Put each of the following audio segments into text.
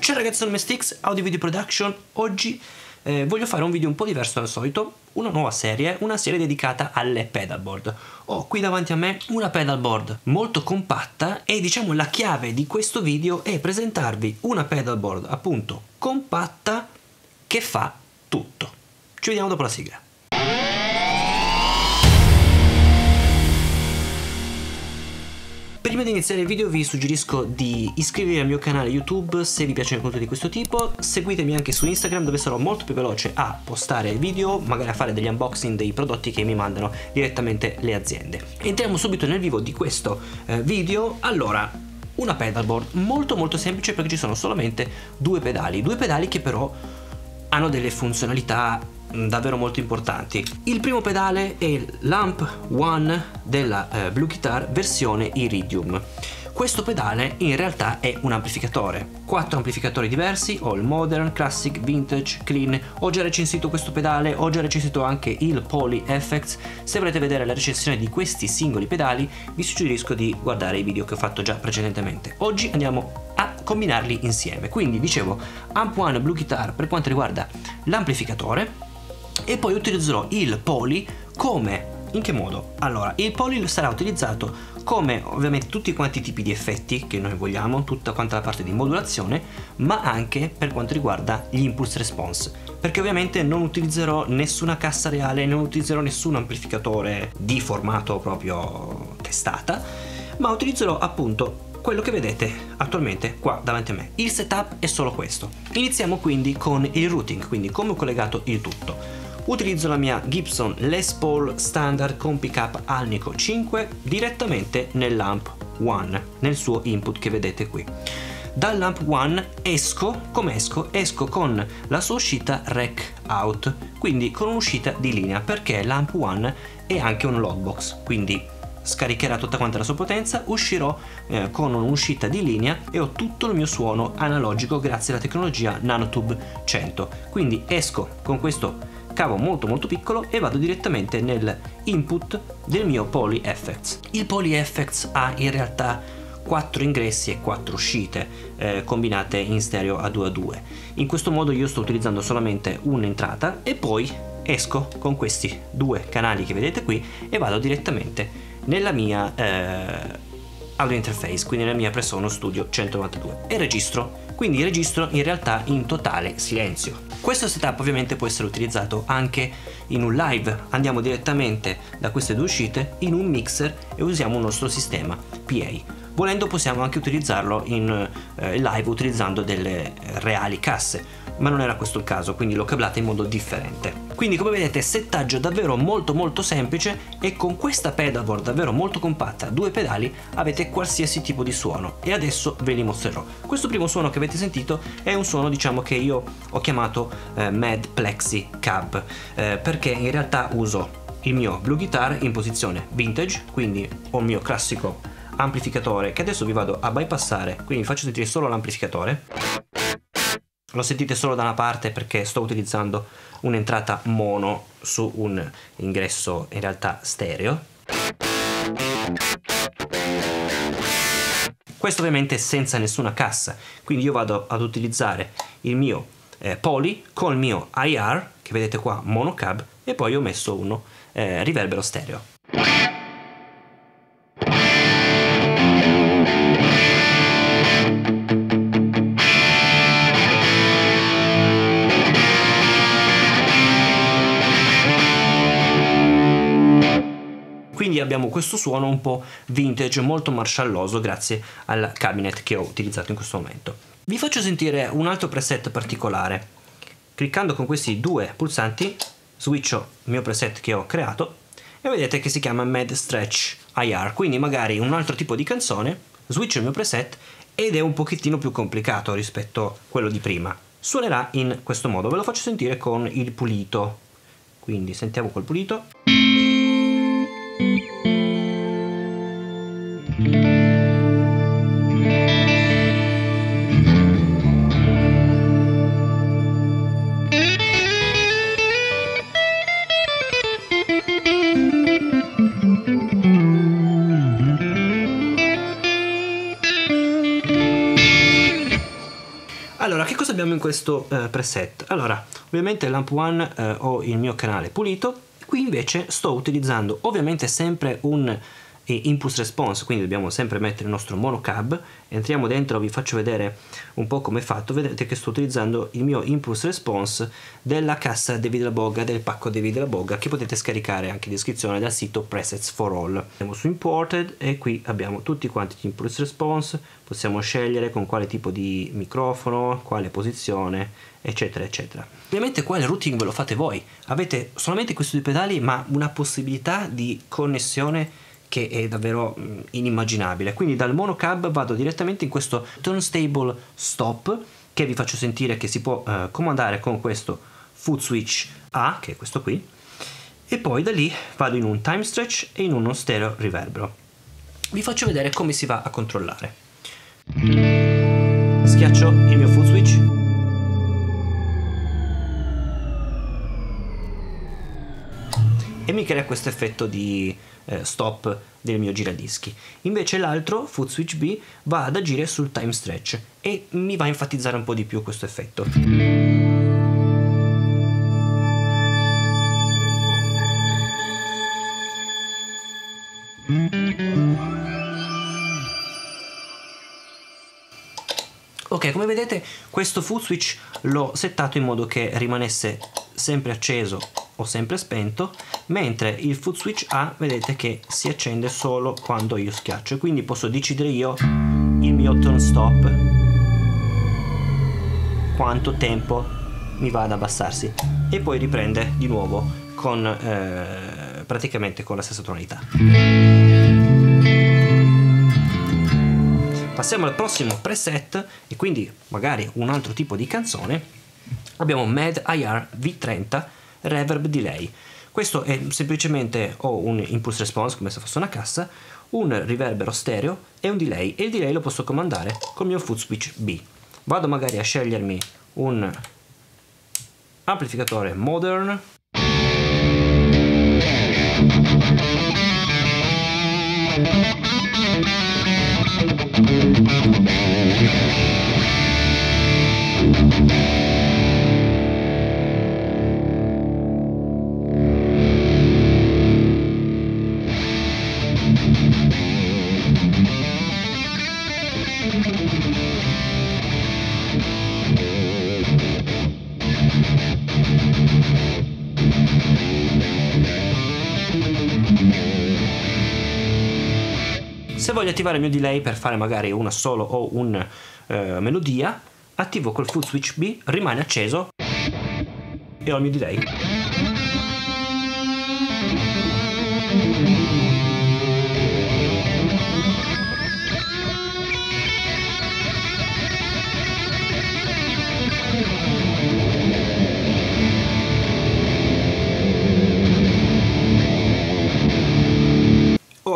Ciao ragazzi, sono Mestix, Audio Video Production. Oggi eh, voglio fare un video un po' diverso dal solito, una nuova serie, una serie dedicata alle pedalboard. Ho qui davanti a me una pedalboard molto compatta e diciamo la chiave di questo video è presentarvi una pedalboard appunto compatta che fa tutto. Ci vediamo dopo la sigla. Prima di iniziare il video vi suggerisco di iscrivervi al mio canale YouTube se vi piacciono contenuti di questo tipo, seguitemi anche su Instagram dove sarò molto più veloce a postare video, magari a fare degli unboxing dei prodotti che mi mandano direttamente le aziende. Entriamo subito nel vivo di questo eh, video, allora una pedalboard molto molto semplice perché ci sono solamente due pedali, due pedali che però hanno delle funzionalità davvero molto importanti. Il primo pedale è l'Amp One della eh, Blue Guitar versione Iridium. Questo pedale in realtà è un amplificatore, quattro amplificatori diversi, il Modern, Classic, Vintage, Clean, ho già recensito questo pedale, ho già recensito anche il Poly FX, se volete vedere la recensione di questi singoli pedali vi suggerisco di guardare i video che ho fatto già precedentemente. Oggi andiamo a combinarli insieme, quindi dicevo Amp One Blue Guitar per quanto riguarda l'amplificatore, e poi utilizzerò il poly come in che modo? Allora, il poly sarà utilizzato come ovviamente tutti quanti i tipi di effetti che noi vogliamo, tutta quanta la parte di modulazione, ma anche per quanto riguarda gli impulse response, perché ovviamente non utilizzerò nessuna cassa reale, non utilizzerò nessun amplificatore di formato proprio testata, ma utilizzerò appunto quello che vedete attualmente qua davanti a me. Il setup è solo questo. Iniziamo quindi con il routing, quindi come ho collegato il tutto utilizzo la mia Gibson Les Paul standard con pickup Alnico 5 direttamente nell'amp 1 nel suo input che vedete qui dall'amp 1 esco come esco esco con la sua uscita rec out quindi con un'uscita di linea perché l'amp 1 è anche un logbox quindi scaricherà tutta quanta la sua potenza, uscirò eh, con un'uscita di linea e ho tutto il mio suono analogico grazie alla tecnologia Nanotube 100. Quindi esco con questo cavo molto molto piccolo e vado direttamente nel input del mio Poly Effects. Il Poly Effects ha in realtà 4 ingressi e 4 uscite eh, combinate in stereo a 2 a 2. In questo modo io sto utilizzando solamente un'entrata e poi esco con questi due canali che vedete qui e vado direttamente nella mia eh, audio interface, quindi nella mia Pressono Studio 192 e registro, quindi registro in realtà in totale silenzio. Questo setup ovviamente può essere utilizzato anche in un live, andiamo direttamente da queste due uscite in un mixer e usiamo un nostro sistema PA. Volendo possiamo anche utilizzarlo in eh, live utilizzando delle reali casse, ma non era questo il caso, quindi l'ho cablata in modo differente. Quindi come vedete settaggio davvero molto molto semplice e con questa pedalboard davvero molto compatta, due pedali, avete qualsiasi tipo di suono e adesso ve li mostrerò. Questo primo suono che avete sentito è un suono diciamo che io ho chiamato eh, Mad Plexi Cab eh, perché in realtà uso il mio Blue Guitar in posizione vintage, quindi ho il mio classico amplificatore che adesso vi vado a bypassare, quindi vi faccio sentire solo l'amplificatore lo sentite solo da una parte perché sto utilizzando un'entrata mono su un ingresso in realtà stereo. Questo ovviamente senza nessuna cassa. Quindi io vado ad utilizzare il mio eh, poly con il mio IR che vedete qua monocab e poi ho messo uno eh, riverbero stereo abbiamo questo suono un po' vintage, molto marshalloso grazie al cabinet che ho utilizzato in questo momento. Vi faccio sentire un altro preset particolare. Cliccando con questi due pulsanti switcho il mio preset che ho creato e vedete che si chiama Mad Stretch IR, quindi magari un altro tipo di canzone, switcho il mio preset ed è un pochettino più complicato rispetto a quello di prima. Suonerà in questo modo, ve lo faccio sentire con il pulito. Quindi sentiamo col pulito. Questo eh, preset? Allora, ovviamente Lamp One eh, ho il mio canale pulito, qui invece sto utilizzando ovviamente sempre un e impulse response, quindi dobbiamo sempre mettere il nostro monocab, entriamo dentro, vi faccio vedere un po' come è fatto, vedete che sto utilizzando il mio impulse response della cassa David La Bogga, del pacco David La Bogga, che potete scaricare anche in descrizione dal sito Presets for All. Andiamo su Imported e qui abbiamo tutti quanti gli impulse response, possiamo scegliere con quale tipo di microfono, quale posizione, eccetera eccetera. Ovviamente qua il routing ve lo fate voi, avete solamente questi due pedali ma una possibilità di connessione che è davvero mm, inimmaginabile. Quindi dal monocab vado direttamente in questo turnstable stop che vi faccio sentire che si può eh, comandare con questo foot switch A, che è questo qui, e poi da lì vado in un time stretch e in uno stereo riverbero. Vi faccio vedere come si va a controllare. Schiaccio il mio foot switch. E mi crea questo effetto di eh, stop del mio giradischi. Invece l'altro, Foot Switch B, va ad agire sul time stretch e mi va a enfatizzare un po' di più questo effetto. Ok, come vedete questo foot switch l'ho settato in modo che rimanesse sempre acceso o sempre spento, mentre il foot switch A vedete che si accende solo quando io schiaccio, quindi posso decidere io il mio turn stop quanto tempo mi va ad abbassarsi e poi riprende di nuovo con eh, praticamente con la stessa tonalità. Passiamo al prossimo preset e quindi magari un altro tipo di canzone. Abbiamo Mad IR V30 Reverb Delay. Questo è semplicemente ho un impulse response come se fosse una cassa, un riverbero stereo e un delay e il delay lo posso comandare col mio foot switch B. Vado magari a scegliermi un amplificatore modern voglio attivare il mio delay per fare magari una solo o una eh, melodia, attivo col foot switch B, rimane acceso e ho il mio delay.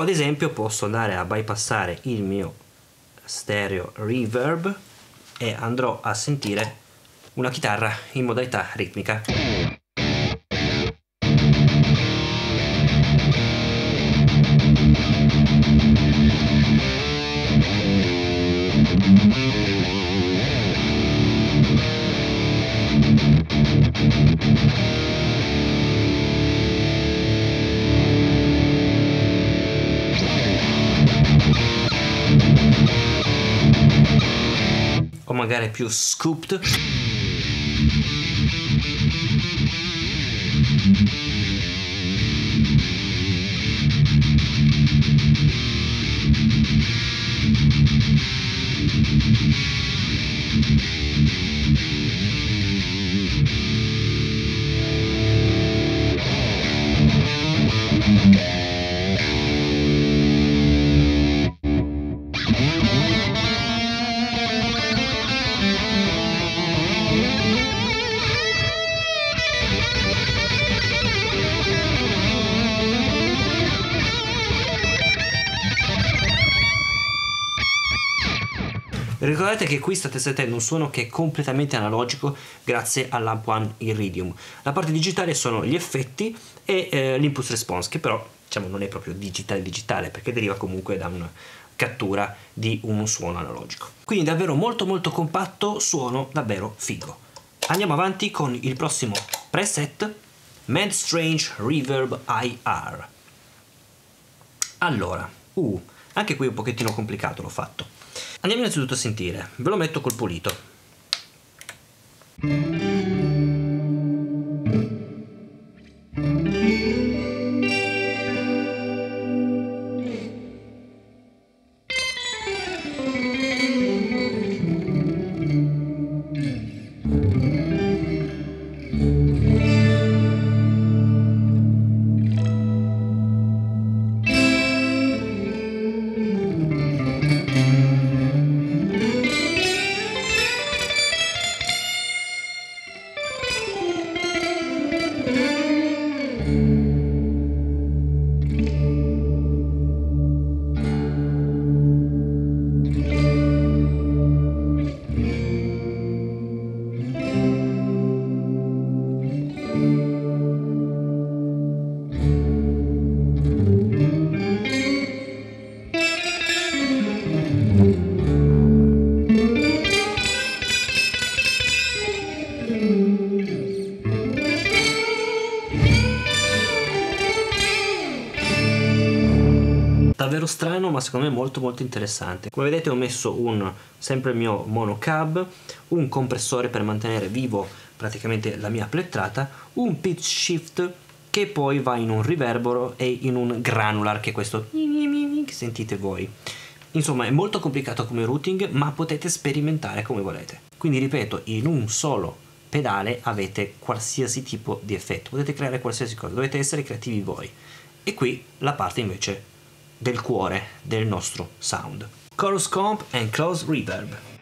Ad esempio posso andare a bypassare il mio stereo reverb e andrò a sentire una chitarra in modalità ritmica. Più scooped Ricordate che qui state sentendo un suono che è completamente analogico grazie all'Amp One Iridium. La parte digitale sono gli effetti e eh, l'impulse response, che però diciamo, non è proprio digitale digitale perché deriva comunque da un, cattura di un suono analogico. Quindi davvero molto molto compatto, suono davvero figo. Andiamo avanti con il prossimo preset, Mad Strange Reverb IR. Allora, uh, anche qui un pochettino complicato l'ho fatto. Andiamo innanzitutto a sentire, ve lo metto col pulito. Strano ma secondo me molto molto interessante. Come vedete ho messo un sempre il mio mono cab un compressore per mantenere vivo praticamente la mia plettrata un pitch shift che poi va in un riverbero e in un granular che è questo che sentite voi. Insomma è molto complicato come routing ma potete sperimentare come volete. Quindi ripeto in un solo pedale avete qualsiasi tipo di effetto. Potete creare qualsiasi cosa dovete essere creativi voi. E qui la parte invece del cuore del nostro sound. Chorus Comp and Close Reverb.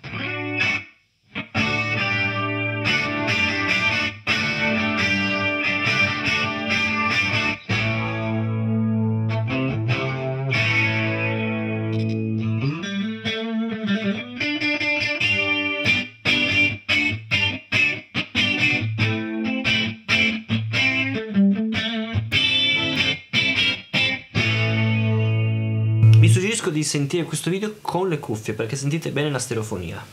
Sentire questo video con le cuffie perché sentite bene la stereofonia.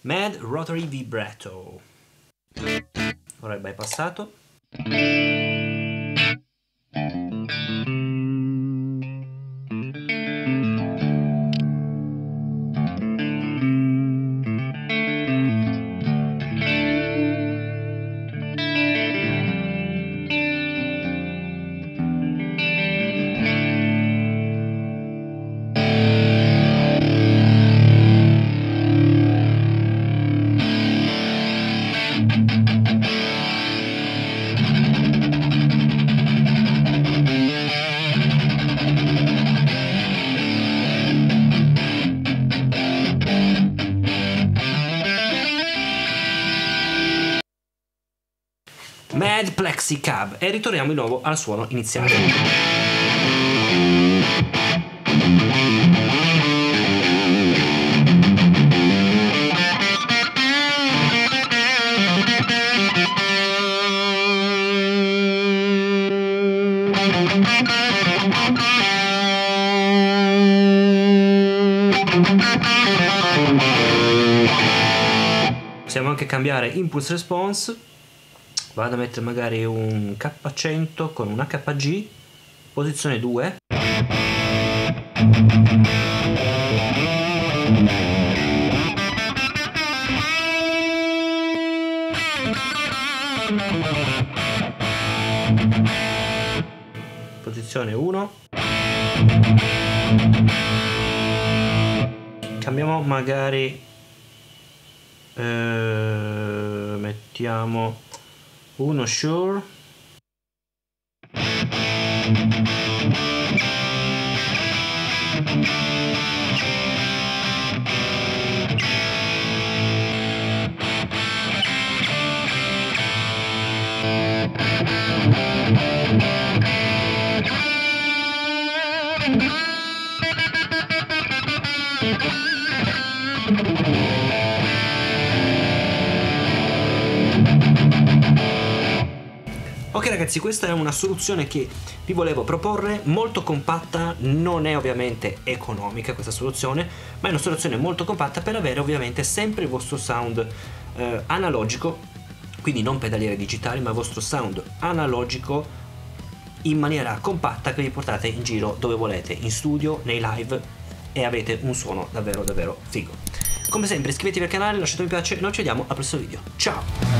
Mad Rotary Vibrato. Ora è bypassato. Plexi Cab e ritorniamo di nuovo al suono iniziale. Possiamo anche cambiare impulse response vado a mettere magari un K100 con un HG posizione 2 posizione 1 cambiamo magari eh, mettiamo uno sure ragazzi, questa è una soluzione che vi volevo proporre, molto compatta, non è ovviamente economica questa soluzione, ma è una soluzione molto compatta per avere ovviamente sempre il vostro sound eh, analogico, quindi non pedaliere digitali, ma il vostro sound analogico in maniera compatta che vi portate in giro dove volete, in studio, nei live e avete un suono davvero davvero figo. Come sempre iscrivetevi al canale, lasciate un mi piace e noi ci vediamo al prossimo video. Ciao!